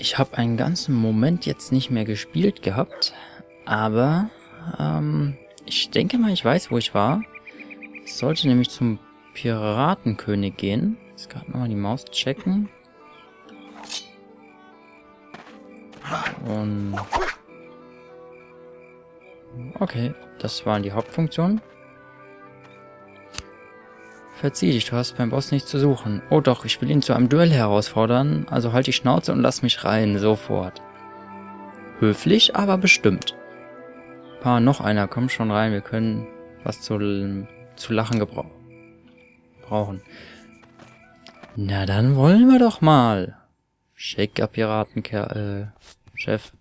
Ich habe einen ganzen Moment jetzt nicht mehr gespielt gehabt, aber ähm, ich denke mal, ich weiß, wo ich war. Ich sollte nämlich zum Piratenkönig gehen. Jetzt gerade nochmal die Maus checken. Und... Okay, das waren die Hauptfunktionen. Verzieh dich, du hast beim Boss nichts zu suchen. Oh doch, ich will ihn zu einem Duell herausfordern, also halt die Schnauze und lass mich rein, sofort. Höflich, aber bestimmt. Pa, noch einer, komm schon rein, wir können was zu, zu lachen gebrauchen. Brauchen. Na, dann wollen wir doch mal. Shaker Piratenkerl, äh, Chef.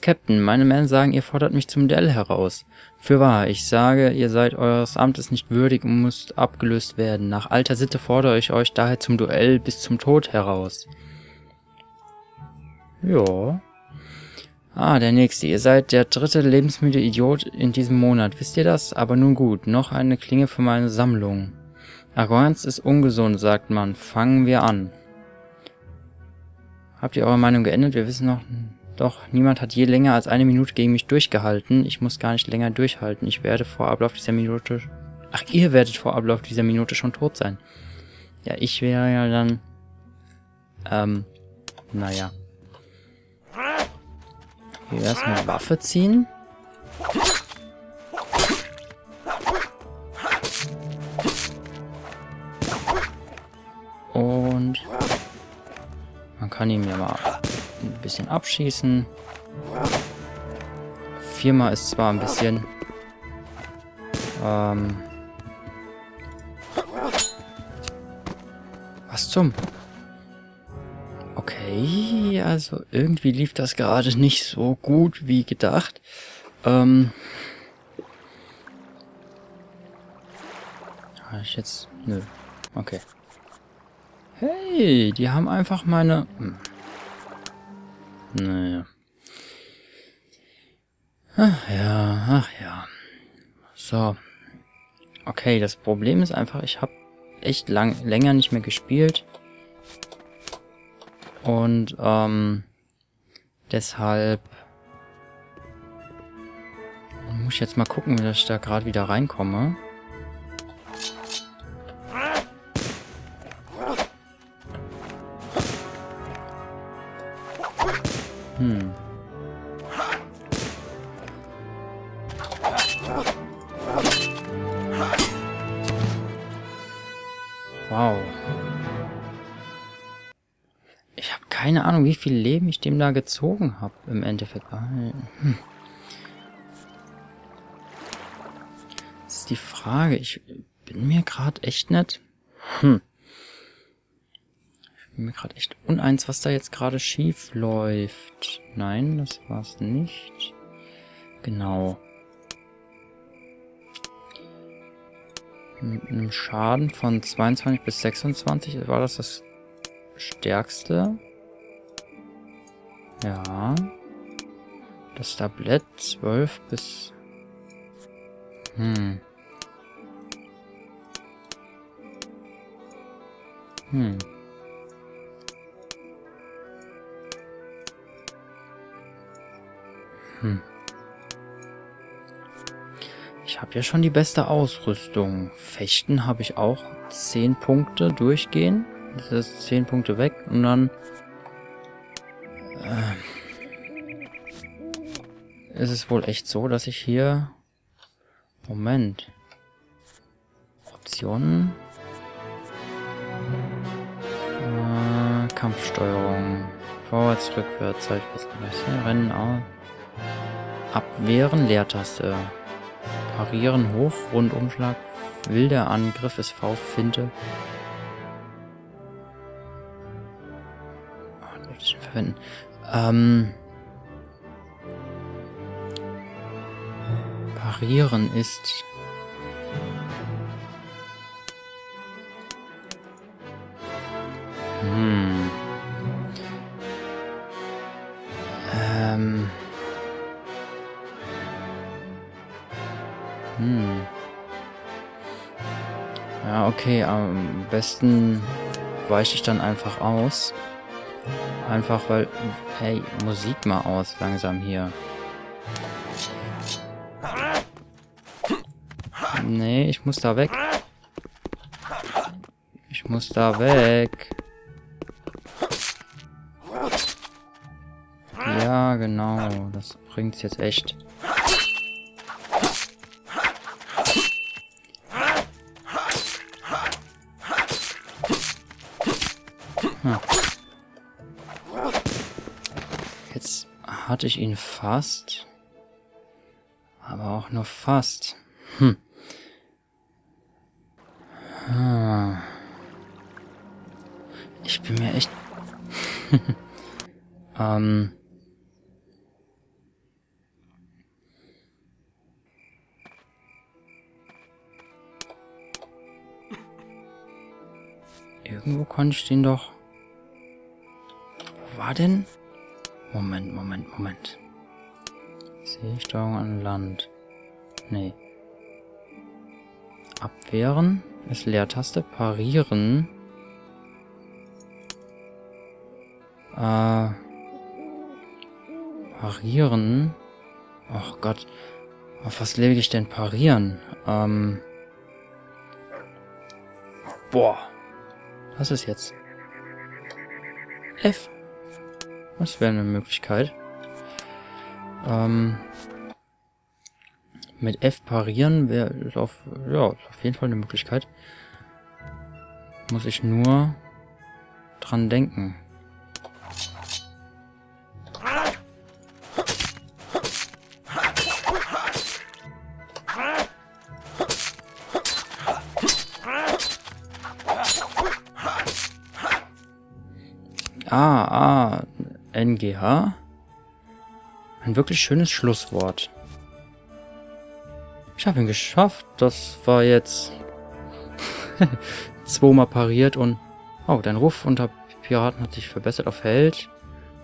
Captain, meine Männer sagen, ihr fordert mich zum Duell heraus. Für wahr, ich sage, ihr seid eures Amtes nicht würdig und müsst abgelöst werden. Nach alter Sitte fordere ich euch daher zum Duell bis zum Tod heraus. Ja. Ah, der nächste. Ihr seid der dritte lebensmüde Idiot in diesem Monat. Wisst ihr das? Aber nun gut, noch eine Klinge für meine Sammlung. Arroganz ist ungesund, sagt man. Fangen wir an. Habt ihr eure Meinung geändert? Wir wissen noch doch, niemand hat je länger als eine Minute gegen mich durchgehalten. Ich muss gar nicht länger durchhalten. Ich werde vor Ablauf dieser Minute... Ach, ihr werdet vor Ablauf dieser Minute schon tot sein. Ja, ich wäre ja dann... Ähm, naja. Hier erstmal Waffe ziehen. Und man kann ihm ja mal ein bisschen abschießen. Viermal ist zwar ein bisschen... Ähm... Was zum? Okay, also irgendwie lief das gerade nicht so gut wie gedacht. Ähm... Habe ich jetzt... Nö. Okay. Hey, die haben einfach meine... Hm. Naja. Ach ja, ach ja. So. Okay, das Problem ist einfach, ich habe echt lang, länger nicht mehr gespielt. Und ähm, deshalb muss ich jetzt mal gucken, wie ich da gerade wieder reinkomme. Hm. Wow. Ich habe keine Ahnung, wie viel Leben ich dem da gezogen habe im Endeffekt. Hm. Das ist die Frage. Ich bin mir gerade echt nicht... Hm bin mir gerade echt uneins, was da jetzt gerade schief läuft. Nein, das war's nicht. Genau. Mit einem Schaden von 22 bis 26 war das das stärkste. Ja. Das Tablett 12 bis... Hm. Hm. Hm. Ich habe ja schon die beste Ausrüstung. Fechten habe ich auch 10 Punkte durchgehen. Das ist 10 Punkte weg und dann äh, ist es wohl echt so, dass ich hier... Moment. Optionen. Äh, Kampfsteuerung. Vorwärts, rückwärts, Zeitwissen, Rennen aus. Abwehren, Leertaste. Parieren, hoch, Rundumschlag, wilder Angriff ist V, Finte. Oh, verwenden. Ähm, parieren ist... okay, am besten weiche ich dann einfach aus. Einfach weil... Hey, Musik mal aus langsam hier. Nee, ich muss da weg. Ich muss da weg. Ja, genau. Das bringt's jetzt echt. Hatte ich ihn fast. Aber auch nur fast. Hm. Ah. Ich bin mir echt... ähm... Irgendwo konnte ich den doch... Wo war denn? Moment, Moment, Moment. Seesteuerung an Land. Nee. Abwehren ist Leertaste. Parieren. Äh. Parieren. Ach Gott. Auf was lege ich denn parieren? Ähm. Boah. Was ist jetzt? F. Das wäre eine Möglichkeit. Ähm, mit F parieren wäre auf, ja, auf jeden Fall eine Möglichkeit. Muss ich nur dran denken. NGH. Ein wirklich schönes Schlusswort. Ich habe ihn geschafft. Das war jetzt zweimal pariert und... Oh, dein Ruf unter Piraten hat sich verbessert auf Held.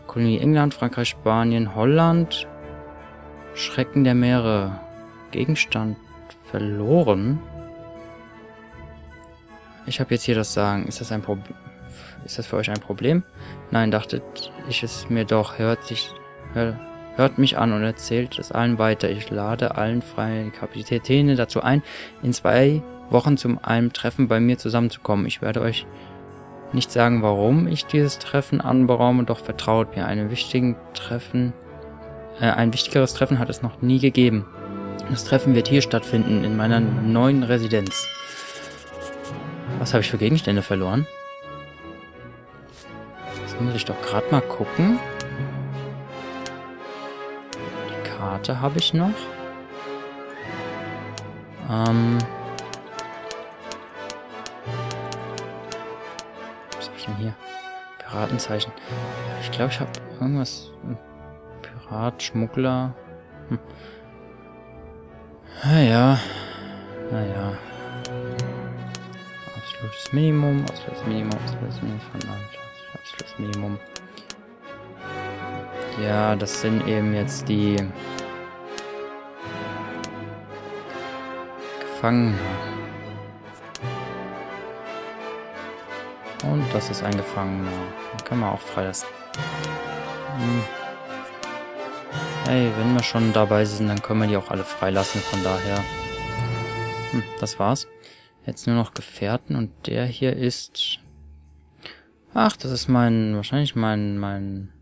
Kolonie England, Frankreich, Spanien, Holland. Schrecken der Meere. Gegenstand verloren. Ich habe jetzt hier das Sagen. Ist das ein Problem? Ist das für euch ein Problem? Nein, dachtet ich es mir doch. Hört sich... Hör, hört mich an und erzählt es allen weiter. Ich lade allen freien Kapitäne dazu ein, in zwei Wochen zu einem Treffen bei mir zusammenzukommen. Ich werde euch nicht sagen, warum ich dieses Treffen anberaume, doch vertraut mir. Einen wichtigen Treffen, äh, ein wichtigeres Treffen hat es noch nie gegeben. Das Treffen wird hier stattfinden, in meiner neuen Residenz. Was habe ich für Gegenstände verloren? Muss ich doch gerade mal gucken. Karte habe ich noch. Ähm. Was habe ich denn hier? Piratenzeichen. Ich glaube, ich habe irgendwas. Pirat, Schmuggler. Hm. Naja. Naja. Absolutes Minimum, absolutes Minimum, absolutes Minimum von absolutes Minimum. Ja, das sind eben jetzt die Gefangene. Und das ist ein Gefangener. Den können wir auch freilassen. Hm. Hey, wenn wir schon dabei sind, dann können wir die auch alle freilassen. Von daher. Hm, das war's. Jetzt nur noch Gefährten und der hier ist... Ach, das ist mein... Wahrscheinlich mein... mein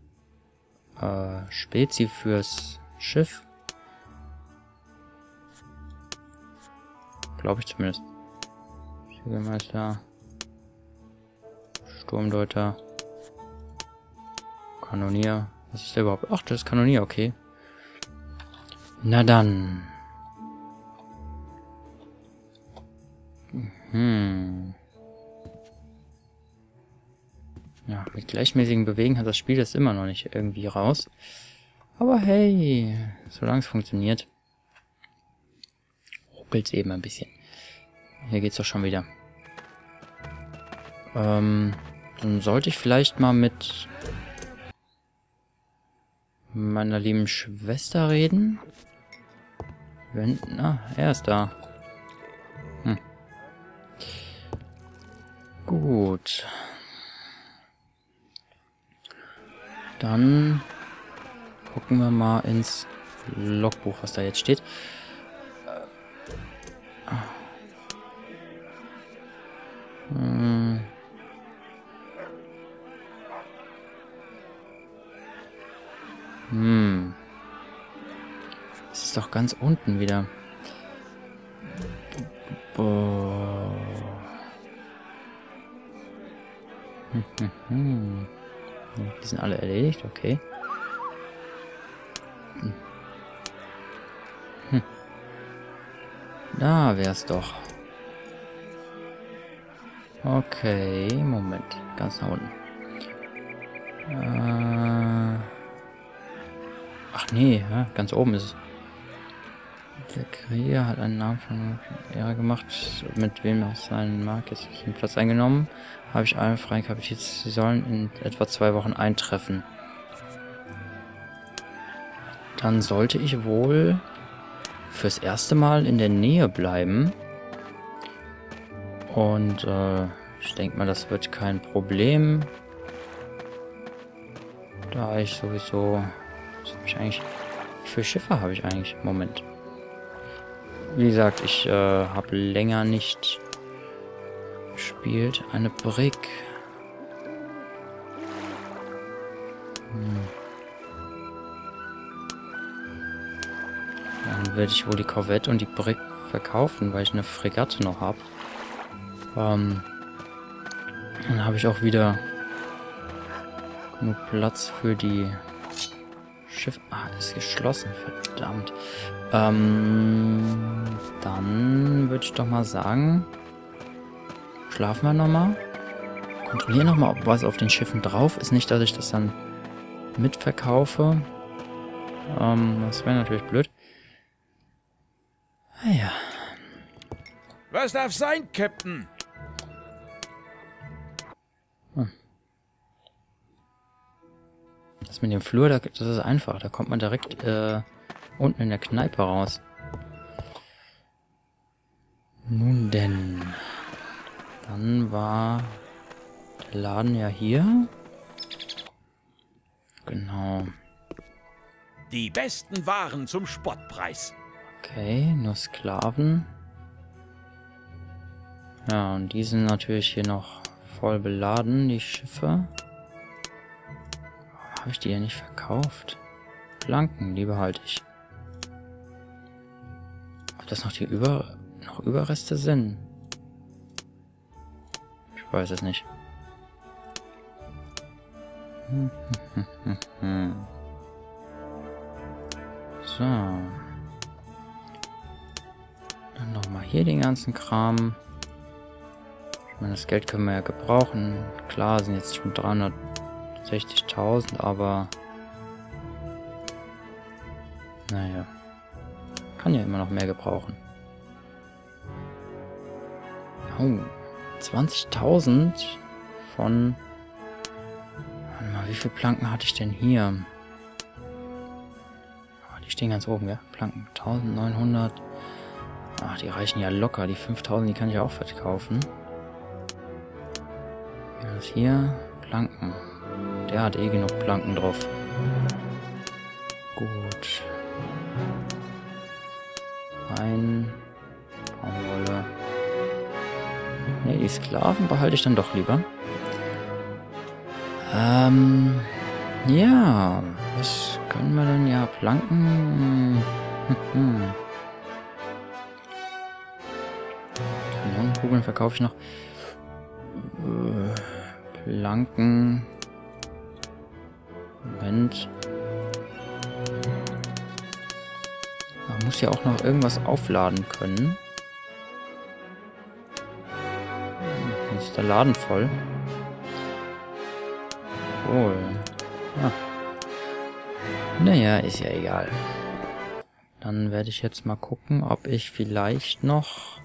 äh, Spezi fürs Schiff. Glaube ich zumindest. Segelmeister. Sturmdeuter. Kanonier. Was ist der überhaupt? Ach, das ist Kanonier, okay. Na dann. Hm. Mit gleichmäßigen Bewegen hat das Spiel das immer noch nicht irgendwie raus. Aber hey, solange es funktioniert, ruckelt es eben ein bisschen. Hier geht's doch schon wieder. Ähm, dann sollte ich vielleicht mal mit meiner lieben Schwester reden. Wenn, na, er ist da. Hm. Gut. Dann gucken wir mal ins Logbuch, was da jetzt steht. Hm. Hm. Das ist doch ganz unten wieder. Boah. Hm, hm. Die sind alle erledigt, okay. Hm. Hm. Da wär's doch. Okay, Moment. Ganz nach unten. Äh Ach nee, ganz oben ist es. Der Krieger hat einen Namen von Ehre gemacht, mit wem auch sein mag. Ist den Platz eingenommen. Habe ich allen freien Kapitäns. Sie sollen in etwa zwei Wochen eintreffen. Dann sollte ich wohl fürs erste Mal in der Nähe bleiben. Und äh, ich denke mal, das wird kein Problem. Da ich sowieso... Was habe ich eigentlich... Wie viele Schiffe habe ich eigentlich? Moment. Wie gesagt, ich äh, habe länger nicht gespielt. Eine Brick. Hm. Dann werde ich wohl die Korvette und die Brick verkaufen, weil ich eine Fregatte noch habe. Ähm, dann habe ich auch wieder genug Platz für die Schiff. Ah, ist geschlossen, verdammt. Ähm, dann würde ich doch mal sagen, schlafen wir nochmal. Kontrollieren nochmal, ob was auf den Schiffen drauf ist. Nicht, dass ich das dann mitverkaufe. Ähm, das wäre natürlich blöd. Ah ja. Was darf sein, Captain? Das mit dem Flur, das ist einfach. Da kommt man direkt äh, unten in der Kneipe raus. Nun denn. Dann war der Laden ja hier. Genau. Die besten Waren zum Spottpreis. Okay, nur Sklaven. Ja, und die sind natürlich hier noch voll beladen, die Schiffe. Habe ich die ja nicht verkauft? Planken, die behalte ich. Ob das noch die Über noch Überreste sind? Ich weiß es nicht. so. Dann nochmal hier den ganzen Kram. Ich meine, das Geld können wir ja gebrauchen. Klar, sind jetzt schon 300 60.000, aber... Naja. Kann ja immer noch mehr gebrauchen. Oh, 20.000 von... Warte mal, wie viele Planken hatte ich denn hier? Oh, die stehen ganz oben, ja? Planken 1900. Ach, die reichen ja locker. Die 5000, die kann ich auch verkaufen. Was hier? Planken. Der hat eh genug Planken drauf. Gut. Ein Baumwolle. Ne, die Sklaven behalte ich dann doch lieber. Ähm, ja, was können wir denn? Ja, Planken. Kanonenkugeln verkaufe ich noch. Äh, Planken. Moment. Man muss ja auch noch irgendwas aufladen können. Jetzt ist der Laden voll. Cool. Ah. Naja, ist ja egal. Dann werde ich jetzt mal gucken, ob ich vielleicht noch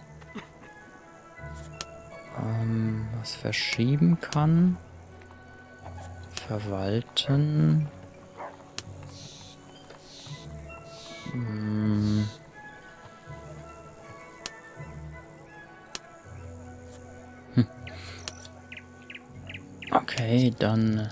ähm, was verschieben kann. Verwalten. Hm. Hm. Okay, dann